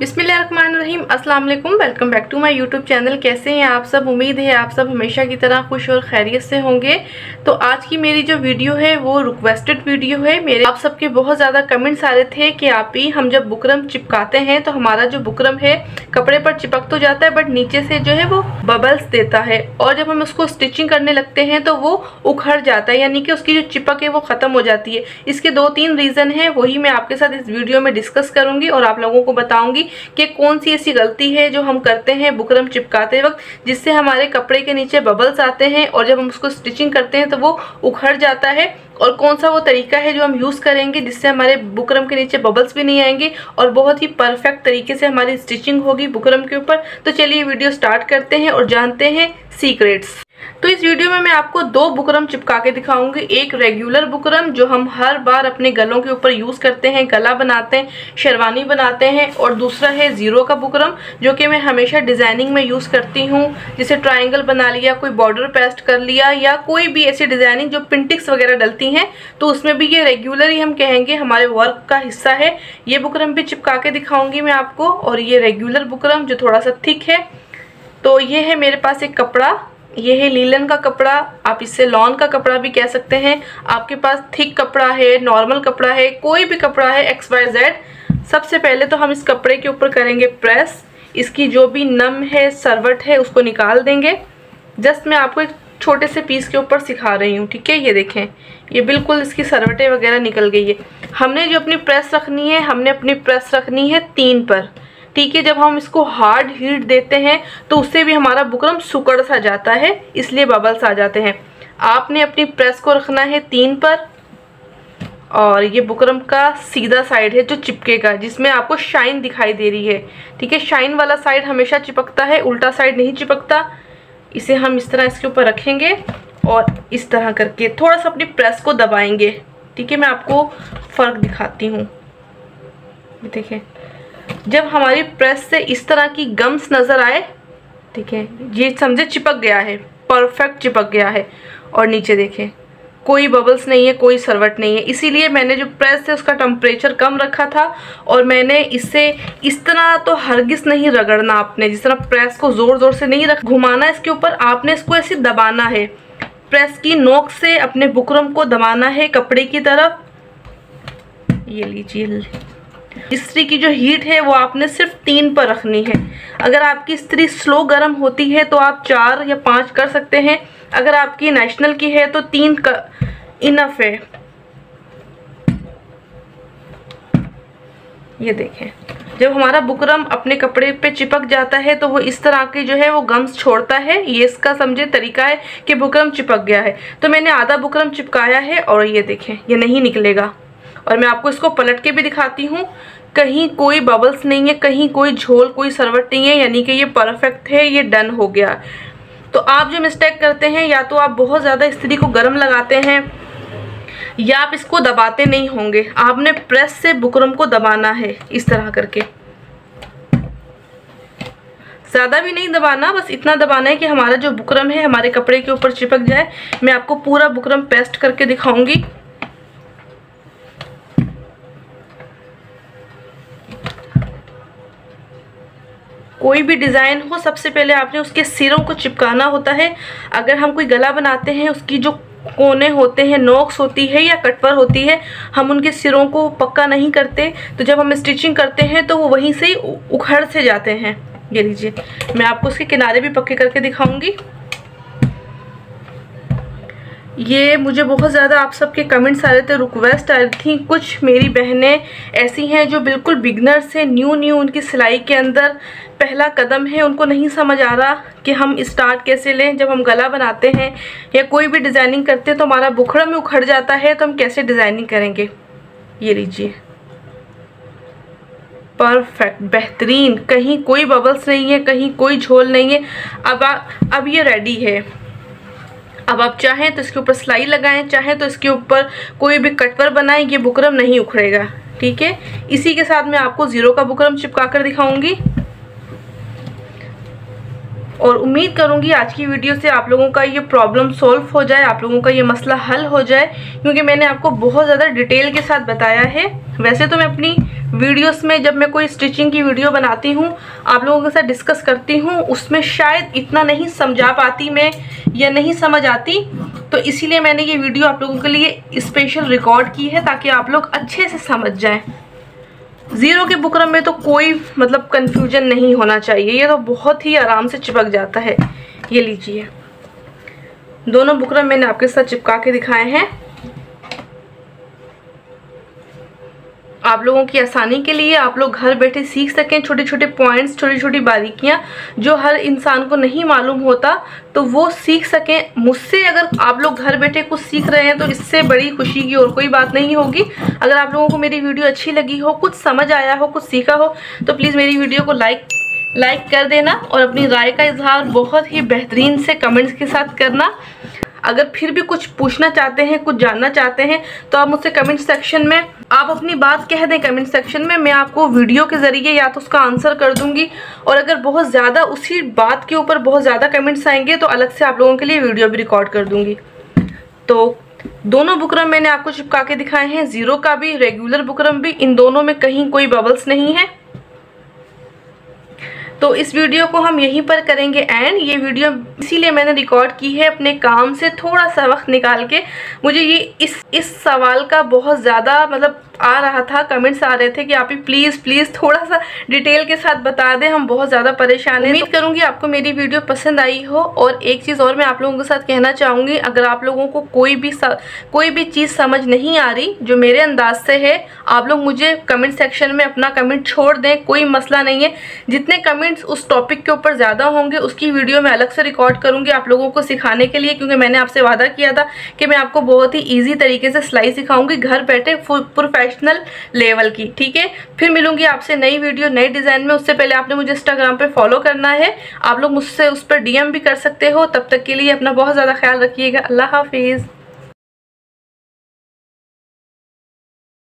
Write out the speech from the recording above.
बिस्मिल्लाहिर्रहमानिर्रहीम। अस्सलाम वालेकुम welcome back to my YouTube channel. कैसे हैं आप सब? उम्मीद है आप सब हमेशा की तरह खुश और खैरियत से होंगे। तो आज की मेरी जो वीडियो है, वो रिक्वेस्टेड वीडियो है। मेरे आप सबके बहुत ज़्यादा कमेंट्स आ रहे थे कि आप ही, हम जब बुकरम चिपकाते हैं तो हमारा जो बुकरम है, कपड़े पर चिपक तो जाता है बट नीचे से जो है, वो बबल्स देता है। और जब हम उसको स्टिचिंग करने लगते हैं तो वो उखड़ जाता है। यानी कि उसकी जो चिपक है, वो ख़त्म हो जाती है। इसके दो तीन रीज़न है, वही मैं आपके साथ इस वीडियो में डिस्कस करूँगी और आप लोगों को बताऊँगी कि कौन सी ऐसी गलती है जो हम करते हैं, बुकरम चिपकाते वक्त, जिससे हमारे कपड़े के नीचे बबल्स आते हैं और जब हम उसको स्टिचिंग करते हैं तो वो उखड़ जाता है। और कौन सा वो तरीका है जो हम यूज़ करेंगे जिससे हमारे बुकरम के नीचे बबल्स भी नहीं आएँगे और बहुत ही परफेक्ट तरीके से हमारी स्टिचिंग होगी बुकरम के ऊपर। तो चलिए वीडियो स्टार्ट करते हैं और जानते हैं सीक्रेट्स तो इस वीडियो में मैं आपको दो बुकरम चिपका के दिखाऊँगी। एक रेगुलर बुकरम, जो हम हर बार अपने गलों के ऊपर यूज़ करते हैं, गला बनाते हैं, शेरवानी बनाते हैं, और दूसरा है ज़ीरो का बुकरम, जो कि मैं हमेशा डिज़ाइनिंग में यूज़ करती हूँ। जैसे ट्राइंगल बना लिया, कोई बॉर्डर पेस्ट कर लिया, या कोई भी ऐसी डिज़ाइनिंग जो पिंटिक्स वगैरह डलती हैं तो उसमें भी ये रेगुलर ही हम कहेंगे हमारे वर्क का हिस्सा है। ये बुकरम भी चिपका के दिखाऊँगी मैं आपको, और ये रेगुलर बुकरम, जो थोड़ा सा थिक है। तो ये है मेरे पास एक कपड़ा। ये है लीलन का कपड़ा, आप इससे लॉन का कपड़ा भी कह सकते हैं। आपके पास थिक कपड़ा है, नॉर्मल कपड़ा है, कोई भी कपड़ा है एक्स वाई जेड सबसे पहले तो हम इस कपड़े के ऊपर करेंगे प्रेस। इसकी जो भी नम है सरवट है, उसको निकाल देंगे। जस्ट मैं आपको एक छोटे से पीस के ऊपर सिखा रही हूँ, ठीक है? ये देखें। ये बिल्कुल इसकी सरवटें वगैरह निकल गई है। हमने जो अपनी प्रेस रखनी है, हमने अपनी प्रेस रखनी है तीन पर। ठीक है, जब हम इसको हार्ड हीट देते हैं तो उससे भी हमारा बुकरम सुकड़ सा जाता है, इसलिए बबल्स आ जाते हैं। आपने अपनी प्रेस को रखना है तीन पर, और ये बुकरम का सीधा साइड है जो चिपकेगा, जिसमें आपको शाइन दिखाई दे रही है। ठीक है शाइन वाला साइड हमेशा चिपकता है, उल्टा साइड नहीं चिपकता। इसे हम इस तरह इसके ऊपर रखेंगे, और इस तरह करके थोड़ा सा अपनी प्रेस को दबाएँगे। ठीक है, मैं आपको फ़र्क दिखाती हूँ। देखिए जब हमारी प्रेस से इस तरह की गम्स नज़र आए, ठीक है, ये समझे चिपक गया है परफेक्ट चिपक गया है। और नीचे देखें, कोई बबल्स नहीं है, कोई सरवट नहीं है। इसीलिए मैंने जो प्रेस है उसका टेम्परेचर कम रखा था और मैंने इससे इस तरह तो हरगिस नहीं रगड़ना आपने, जिस तरह प्रेस को ज़ोर ज़ोर से नहीं रख, घुमाना इसके ऊपर, आपने इसको ऐसे दबाना है। प्रेस की नोक से अपने बुकरम को दबाना है कपड़े की तरफ़। ये लीजिए। स्त्री की जो हीट है वो आपने सिर्फ़ तीन पर रखनी है। अगर आपकी स्त्री स्लो गर्म होती है तो आप चार या पाँच कर सकते हैं। अगर आपकी नेशनल की है तो तीन इनफ है। ये देखें। जब हमारा बुकरम अपने कपड़े पे चिपक जाता है तो वो इस तरह की जो है वो गम्स छोड़ता है। ये इसका समझे तरीका है कि बुकरम चिपक गया है। तो मैंने आधा बुकरम चिपकाया है और ये देखें, ये नहीं निकलेगा। और मैं आपको इसको पलट के भी दिखाती हूँ। कहीं कोई बबल्स नहीं है, कहीं कोई झोल, कोई सरवट नहीं है, यानी कि ये परफेक्ट है, ये डन हो गया। तो आप जो मिस्टेक करते हैं, या तो आप बहुत ज़्यादा स्त्री को गर्म लगाते हैं, या आप इसको दबाते नहीं होंगे। आपने प्रेस से बुकरम को दबाना है, इस तरह करके। ज़्यादा भी नहीं दबाना, बस इतना दबाना है कि हमारा जो बुकरम है, हमारे कपड़े के ऊपर चिपक जाए। मैं आपको पूरा बुकरम पेस्ट करके दिखाऊँगी। कोई भी डिज़ाइन हो, सबसे पहले आपने उसके सिरों को चिपकाना होता है। अगर हम कोई गला बनाते हैं, उसकी जो कोने होते हैं, नोक्स होती है या कटवर होती है, हम उनके सिरों को पक्का नहीं करते। तो जब हम स्टिचिंग करते हैं तो वो वहीं से ही उखड़ से जाते हैं। ये लीजिए, मैं आपको उसके किनारे भी पक्के करके दिखाऊँगी। ये मुझे बहुत ज़्यादा आप सबके कमेंट्स आ रहे थे रिक्वेस्ट आ रही थी। कुछ मेरी बहनें ऐसी हैं जो बिल्कुल बिगनर से न्यू न्यू उनकी सिलाई के अंदर पहला कदम है उनको नहीं समझ आ रहा कि हम स्टार्ट कैसे लें। जब हम गला बनाते हैं या कोई भी डिज़ाइनिंग करते हैं तो हमारा बुखड़ा में उखड़ जाता है तो हम कैसे डिज़ाइनिंग करेंगे? ये लीजिए। परफेक्ट बेहतरीन। कहीं कोई बबल्स नहीं है कहीं कोई झोल नहीं है। अब आ, अब ये रेडी है। अब आप चाहें तो इसके ऊपर सिलाई लगाएँ, चाहें तो इसके ऊपर कोई भी कटवर बनाएँ, ये बुकरम नहीं उखड़ेगा, ठीक है? इसी के साथ मैं आपको ज़ीरो का बुकरम चिपका कर दिखाऊँगी। और उम्मीद करूँगी आज की वीडियो से आप लोगों का ये प्रॉब्लम सॉल्व हो जाए, आप लोगों का ये मसला हल हो जाए, क्योंकि मैंने आपको बहुत ज़्यादा डिटेल के साथ बताया है। वैसे तो मैं अपनी वीडियोस में जब मैं कोई स्टिचिंग की वीडियो बनाती हूँ, आप लोगों के साथ डिस्कस करती हूँ, उसमें शायद इतना नहीं समझा पाती मैं या नहीं समझ आती तो इसीलिए मैंने ये वीडियो आप लोगों के लिए स्पेशल रिकॉर्ड की है ताकि आप लोग अच्छे से समझ जाएँ। ज़ीरो के बुकरम में तो कोई मतलब कन्फ्यूज़न नहीं होना चाहिए। ये तो बहुत ही आराम से चिपक जाता है। ये लीजिए। दोनों बुकरम मैंने आपके साथ चिपका के दिखाए हैं। आप लोगों की आसानी के लिए आप लोग घर बैठे सीख सकें छोटे छोटे पॉइंट्स छोटी छोटी बारीकियाँ जो हर इंसान को नहीं मालूम होता तो वो सीख सकें। मुझसे अगर आप लोग घर बैठे कुछ सीख रहे हैं तो इससे बड़ी खुशी की और कोई बात नहीं होगी। अगर आप लोगों को मेरी वीडियो अच्छी लगी हो, कुछ समझ आया हो, कुछ सीखा हो तो प्लीज़ मेरी वीडियो को लाइक लाइक कर देना और अपनी राय का इजहार बहुत ही बेहतरीन से कमेंट्स के साथ करना। अगर फिर भी कुछ पूछना चाहते हैं, कुछ जानना चाहते हैं तो आप मुझसे कमेंट सेक्शन में आप अपनी बात कह दें कमेंट सेक्शन में, मैं आपको वीडियो के ज़रिए या तो उसका आंसर कर दूँगी। और अगर बहुत ज़्यादा उसी बात के ऊपर बहुत ज़्यादा कमेंट्स आएँगे तो अलग से आप लोगों के लिए वीडियो भी रिकॉर्ड कर दूँगी। तो दोनों बुकरम मैंने आपको चिपका के दिखाए हैं ज़ीरो का भी रेगुलर बुकरम भी, इन दोनों में कहीं कोई बबल्स नहीं है। तो इस वीडियो को हम यहीं पर करेंगे एंड। ये वीडियो इसीलिए मैंने रिकॉर्ड की है अपने काम से थोड़ा सा वक्त निकाल के। मुझे ये इस इस सवाल का बहुत ज़्यादा मतलब आ रहा था कमेंट्स आ रहे थे कि आप ही प्लीज़ प्लीज़ थोड़ा सा डिटेल के साथ बता दें हम बहुत ज़्यादा परेशान हैं। उम्मीद तो करूँगी आपको मेरी वीडियो पसंद आई हो। और एक चीज़ और मैं आप लोगों के साथ कहना चाहूँगी अगर आप लोगों को कोई भी कोई भी चीज़ समझ नहीं आ रही जो मेरे अंदाज से है आप लोग मुझे कमेंट सेक्शन में अपना कमेंट छोड़ दें कोई मसला नहीं है। जितने कमेंट्स उस टॉपिक के ऊपर ज़्यादा होंगे उसकी वीडियो मैं अलग से रिकॉर्ड करूँगी आप लोगों को सिखाने के लिए क्योंकि मैंने आपसे वादा किया था कि मैं आपको बहुत ही ईजी तरीके से सिलाई सिखाऊँगी। घर बैठे प्रोफेशनल प्रोफेशनल लेवल की, ठीक है? फिर मिलूँगी आपसे नई वीडियो नई डिज़ाइन में। उससे पहले आपने मुझे इंस्टाग्राम पे फॉलो करना है। आप लोग मुझसे उस पर डीएम भी कर सकते हो। तब तक के लिए अपना बहुत ज़्यादा ख्याल रखिएगा। अल्लाह हाफिज़।